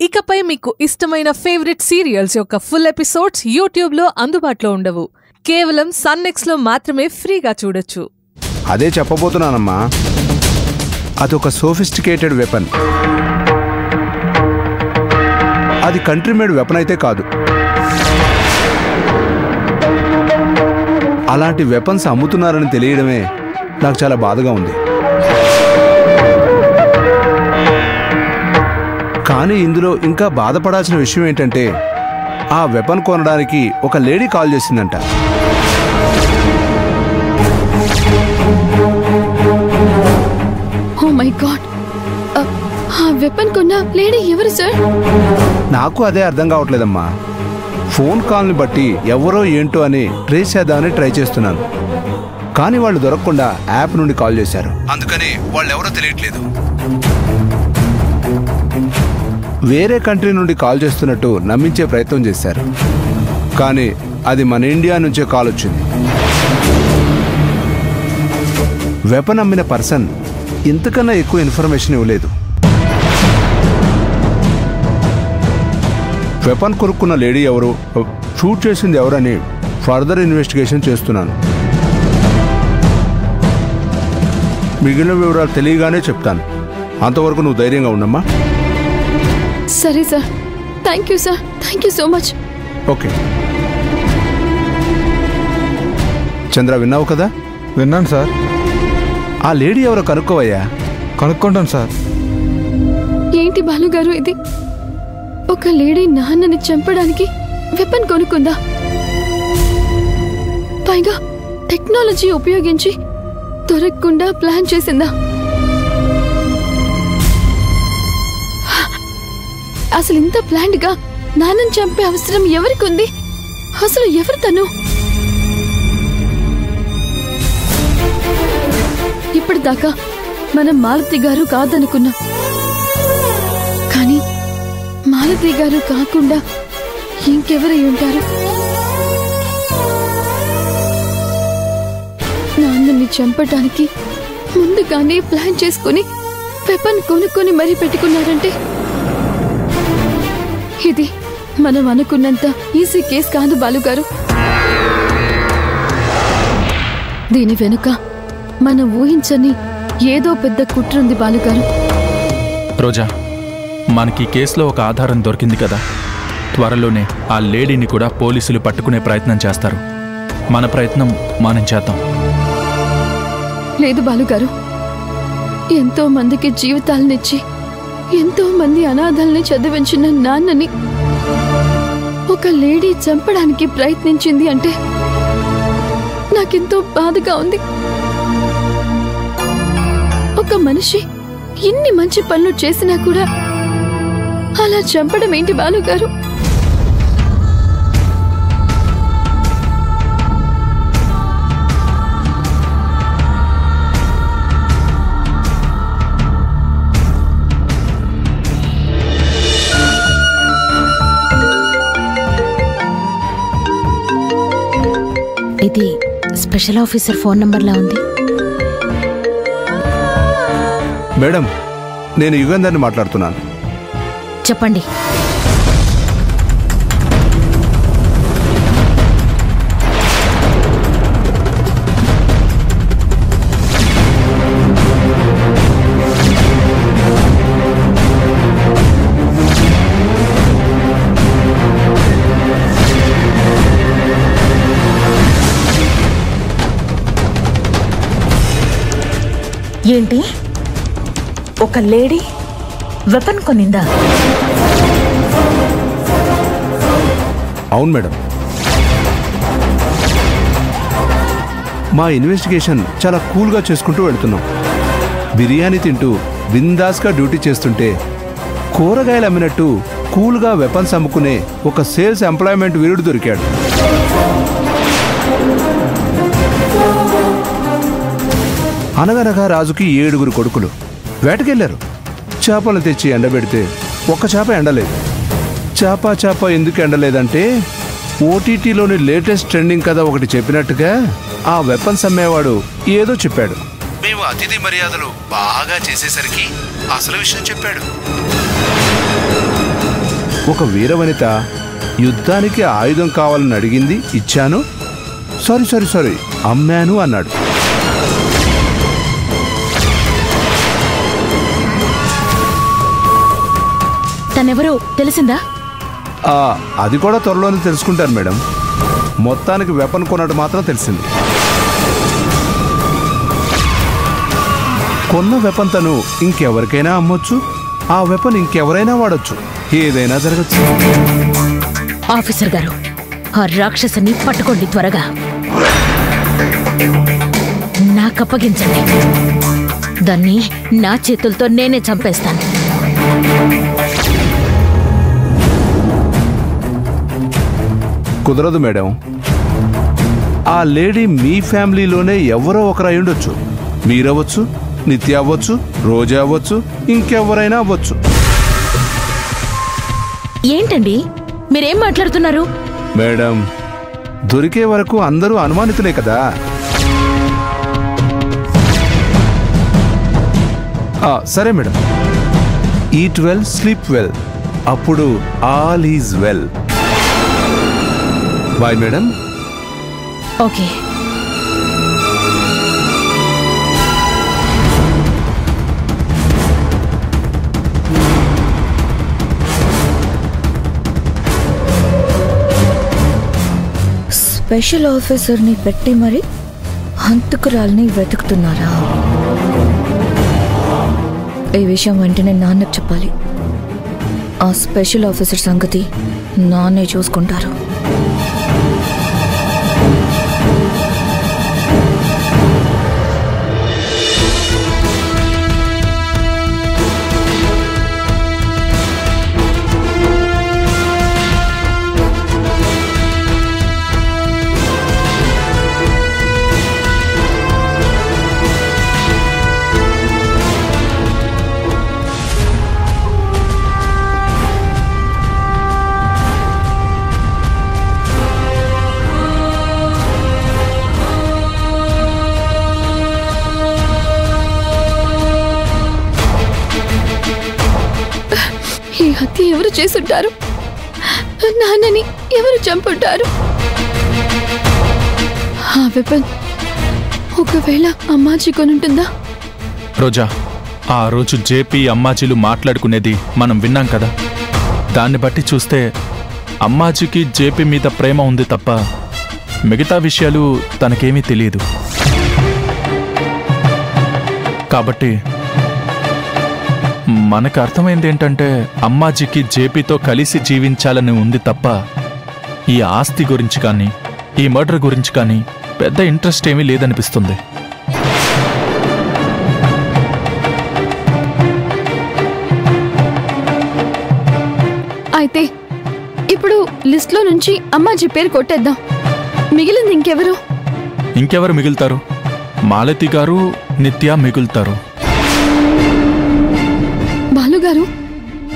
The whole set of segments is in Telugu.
ఇకపై మీకు ఇష్టమైన ఫేవరెట్ సీరియల్స్ యొక్క ఫుల్ ఎపిసోడ్స్ యూట్యూబ్లో అందుబాటులో ఉండవు. కేవలం సన్నెక్స్లో మాత్రమే ఫ్రీగా చూడొచ్చు. అదే చెప్పబోతున్నానమ్మా. అదొక సోఫిస్టికేటెడ్ వెపన్ అది కంట్రీ మేడ్ వెపన్ అయితే కాదు. అలాంటి వెపన్స్ అమ్ముతున్నారని తెలియడమే నాకు చాలా బాధగా ఉంది. కానీ ఇందులో ఇంకా బాధపడాల్సిన విషయం ఏంటంటే ఆ వెపన్ కొనడానికి ఒక లేడీ కాల్ చేసిందంట. ఓ మై గాడ్ ఆ వెపన్ కొన్న లేడీ ఎవరు సార్ నాకు అదే అర్థం కావట్లేదమ్మా. ఫోన్ కాల్ని బట్టి ఎవరో ఏంటో అని ట్రేస్ చేద్దామని ట్రై చేస్తున్నాను. కానీ వాళ్ళు దొరకకుండా యాప్ నుండి కాల్ చేశారు. అందుకని వాళ్ళు ఎవరో తెలియట్లేదు. వేరే కంట్రీ నుండి కాల్ చేస్తున్నట్టు నమ్మించే ప్రయత్నం చేశారు. కానీ అది మన ఇండియా నుంచే కాల్ వచ్చింది. వెపన్ అమ్మిన పర్సన్ ఇంతకన్నా ఎక్కువ ఇన్ఫర్మేషన్ ఇవ్వలేదు. వెపన్ కొనుక్కున్న లేడీ ఎవరు షూట్ చేసింది ఎవరని ఫర్దర్ ఇన్వెస్టిగేషన్ చేస్తున్నాను. మిగిలిన వివరాలు తెలియగానే చెప్తాను. అంతవరకు నువ్వు ధైర్యంగా ఉండమ్మా. సరే sir. Thank you sir thank you so much okay. Chandra విన్నావు కదా? విన్నాను సార్. ఆ లేడీ ఎవరో కనుక్కోవయ్యా? కనుక్కుంటాను సార్. ఏంటి బాలుగారు ఇది? ఒక లేడీ నాన్నని చంపడానికి వెపన్ కొనుక్కుందా? పైగా టెక్నాలజీ ఉపయోగించి దొరకకుండా ప్లాన్ చేసిందా? అసలు ఇంత ప్లాండ్గా నాన్నని చంపే అవసరం ఎవరికి ఉంది అసలు ఎవరు తను? ఇప్పటిదాకా మనం మాలతి గారు కాదనుకున్నాం. కానీ మాలతి గారు కాకుండా ఇంకెవరై ఉంటారు? నాన్నని చంపటానికి ముందుగానే ప్లాన్ చేసుకుని పెపన్ కొనుక్కొని మరీ పెట్టుకున్నారంటే ఇది మనం అనుకున్నంత ఈజీ కేస్ కాదు బాలుగారు. దీని వెనుక మనం ఊహించని ఏదో పెద్ద కుట్రుంది బాలుగారు. రోజా మనకి కేసులో ఒక ఆధారం దొరికింది కదా. త్వరలోనే ఆ లేడీని కూడా పోలీసులు పట్టుకునే ప్రయత్నం చేస్తారు. మన ప్రయత్నం మనం చేద్దాం. లేదు బాలుగారు. ఎంతో మందికి జీవితాలనిచ్చి ఎంతో మంది అనాథల్ని చదివించిన నాన్నని ఒక లేడీ చంపడానికి ప్రయత్నించింది అంటే నాకెంతో బాధగా ఉంది. ఒక మనిషి ఇన్ని మంచి పనులు చేసినా కూడా అలా చంపడం ఏంటి బాలుగారు? ఇది స్పెషల్ ఆఫీసర్ ఫోన్ నంబర్లా ఉంది? మేడం నేను యుగంధర్ని మాట్లాడుతున్నాను. చెప్పండి. ఏంటి? ఒక లేడీ వెపన్ కొనిందా? అవును మేడం. మా ఇన్వెస్టిగేషన్ చాలా కూల్గా చేసుకుంటూ వెళ్తున్నాం. బిర్యానీ తింటూ బిందాస్గా డ్యూటీ చేస్తుంటే కూరగాయలు అమ్మినట్టు కూల్గా వెపన్స్ అమ్ముకునే ఒక సేల్స్ ఎంప్లాయ్మెంట్ వీరుడు దొరికాడు. అనగనగా రాజుకి ఏడుగురు కొడుకులు. వేటకెళ్ళారు చేపలు తెచ్చి ఎండబెడితే ఒక్క చేప ఎండలేదు. చేప చేప ఎందుకు ఎండలేదంటే ఓటీటీలోని లేటెస్ట్ ట్రెండింగ్ కథ ఒకటి చెప్పినట్టుగా ఆ వెపన్స్ అమ్మేవాడు ఏదో చెప్పాడు. మేము అతిథి మర్యాదలు బాగా చేసేసరికి అసలు విషయం చెప్పాడు. ఒక వీరవనిత యుద్ధానికి ఆయుధం కావాలని అడిగింది ఇచ్చాను. సారీ సారీ సారీ అమ్మాను అన్నాడు. తనెవరో తెలిసిందా? ఆ, అది కూడా త్వరలోనే తెలుసుకుంటారు మేడం. మొత్తానికి వెపన్ కొన్నట్టు మాత్రం తెలిసింది. కొన్న వెపన్ తను ఇంకెవరికైనా అమ్మొచ్చు ఆ వెపన్ ఇంకెవరైనా వాడొచ్చు. ఏదైనా జరగచ్చు. ఆఫీసర్ గారు ఆ రాక్షసుని పట్టుకోండి త్వరగా. నాకప్పగించండి దాన్ని నా చేతులతో నేనే చంపేస్తాను. కుదరదు మేడం. ఆ లేడీ మీ ఫ్యామిలీలోనే ఎవరో ఒకరు అయి ఉండొచ్చు. మీరవ్వచ్చు నిత్య అవ్వచ్చు రోజా అవ్వచ్చు ఇంకెవరైనా అవ్వచ్చు. ఏంటండి? మీరేం మాట్లాడుతున్నారు? మేడం దొరికే వరకు అందరూ అనుమానితులే కదా. సరే madam. Eat well sleep well. అప్పుడు all is well. Bye madam. Okay. Special ఆఫీసర్ని పెట్టి మరి హంతకురాల్ని వెతుకుతున్నారా? ఈ విషయం వెంటనే నాన్నకు చెప్పాలి. ఆ స్పెషల్ ఆఫీసర్ సంగతి నాన్నే చూసుకుంటారు. ఎవరు చేసుంటారు? నాన్నని ఎవరు చంపుంటారు? ఆ వెపన్ ఒకవేళ అమ్మాజీ కొనుంటుందా? రోజా ఆ రోజు జేపీ అమ్మాజీలు మాట్లాడుకునేది మనం విన్నాం కదా. దాన్ని బట్టి చూస్తే అమ్మాజీకి జేపీ మీద ప్రేమ ఉంది తప్ప మిగతా విషయాలు తనకేమీ తెలియదు. కాబట్టి మనకు అర్థమైంది ఏంటంటే అమ్మాజీకి జేపీతో కలిసి జీవించాలని ఉంది తప్ప ఈ ఆస్తి గురించి కానీ ఈ మర్డర్ గురించి కానీ పెద్ద ఇంట్రెస్ట్ ఏమీ లేదనిపిస్తుంది. అయితే ఇప్పుడు లిస్ట్లో నుంచి అమ్మాజీ పేరు కొట్టేద్దాం. మిగిలింది ఇంకెవరు? ఇంకెవరు మిగులుతారు? మాలతి గారు నిత్య మిగులుతారు. గారు?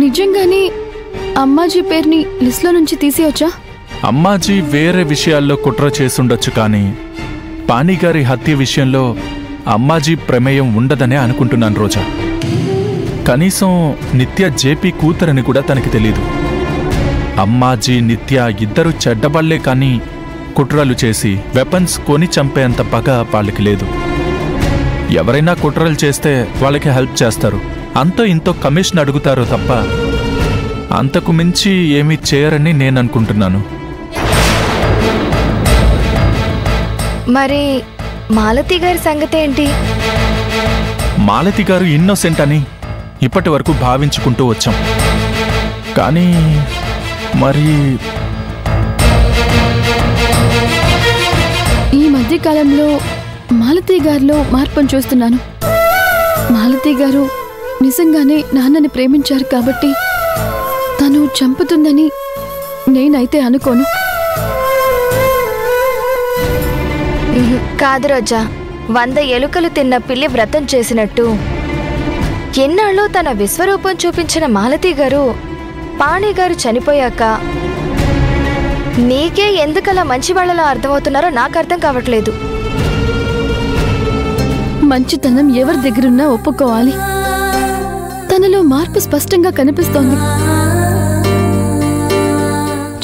నిజంగానే అమ్మాజీ పేరుని లిస్ట్లో నుంచి తీసేయొచ్చా? అమ్మాజీ వేరే విషయాల్లో కుట్ర చేసుండొచ్చు కానీ పానీగారి హత్య విషయంలో అమ్మాజీ ప్రమేయం ఉండదనే అనుకుంటున్నాను రోజా. కనీసం నిత్య జేపీ కూతురని కూడా తనకి తెలీదు. అమ్మాజీ నిత్య ఇద్దరు చెడ్డబళ్ళే కానీ కుట్రలు చేసి వెపన్స్ కొని చంపేంత పగ వాళ్ళకి లేదు. ఎవరైనా కుట్రలు చేస్తే వాళ్ళకి హెల్ప్ చేస్తారు. అంతో ఇంతో కమిషన్ అడుగుతారో తప్ప అంతకు మించి ఏమీ చేయరని నేను అనుకుంటున్నాను మరి మాలతి గారి సంగతి ఏంటి? మాలతి గారు ఇన్నోసెంట్ అని ఇప్పటి వరకు భావించుకుంటూ వచ్చాం. కానీ మరి ఈ మధ్య కాలంలో మాలతి గారిలో మార్పును చూస్తున్నాను. మాలతి గారు నిజంగానే నాన్నని ప్రేమించారు కాబట్టి తను చంపుతుందని నేనైతే అనుకోను. కాదు రోజా వంద ఎలుకలు తిన్న పిల్లి వ్రతం చేసినట్టు. ఎన్నాళ్ళు తన విశ్వరూపం చూపించిన మాలతి గారు పాణి గారు చనిపోయాక నీకే ఎందుకలా మంచి వాళ్ళలా అర్థమవుతున్నారో నాకు అర్థం కావట్లేదు. మంచితనం ఎవరి దగ్గరున్నా ఒప్పుకోవాలి. మార్పు స్పష్టంగా కనిపిస్తోంది.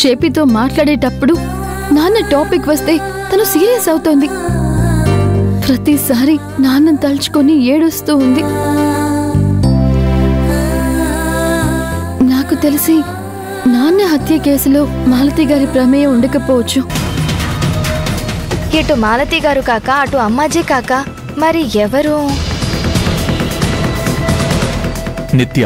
చేపితో మాట్లాడేటప్పుడు నాన్న టాపిక్ వస్తే తను సీరియస్ అవుతోంది. ప్రతిసారి నాన్న తలుచుకొని ఏడుస్తూ ఉంది. నాకు తెలిసి నాన్న హత్య కేసులో మాలతి గారి ప్రమేయం ఉండకపోవచ్చు. ఇటు మాలతి గారు కాక అటు అమ్మాజీ కాక మరి ఎవరు? నిత్య